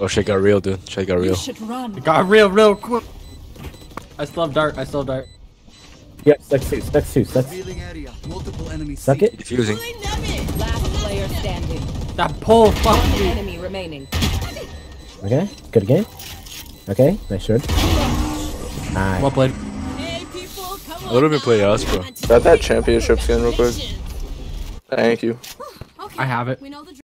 Oh shit got real, dude. Shit got You real. should run. It got real, real quick. I still have dart. I still have dart. Yep, suck two, suck two, suck. Revealing area. Multiple enemies. Suck it. Defusing. Last player standing. That pull, fuck One enemy remaining. Okay, good game. Okay, nice shot. Nice. Well played. Hey people, bit I literally play us, bro. Got that championship skin real quick. Thank you. I have it.